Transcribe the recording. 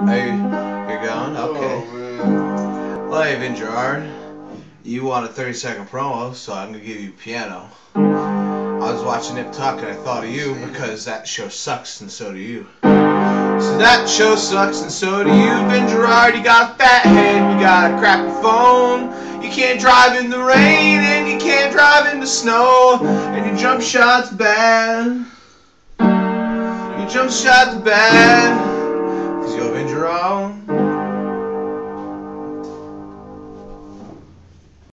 Are you're going? Oh, okay. Oh, Well, hey, Gerard. You want a 30 second promo, so I'm gonna give you piano. I was watching Nip Tuck and I thought of you because that show sucks and so do you. So that show sucks and so do you, Ben Gerard. You got a fat head, you got a crappy phone. You can't drive in the rain and you can't drive in the snow. And your jump shot's bad. Your jump shot's bad.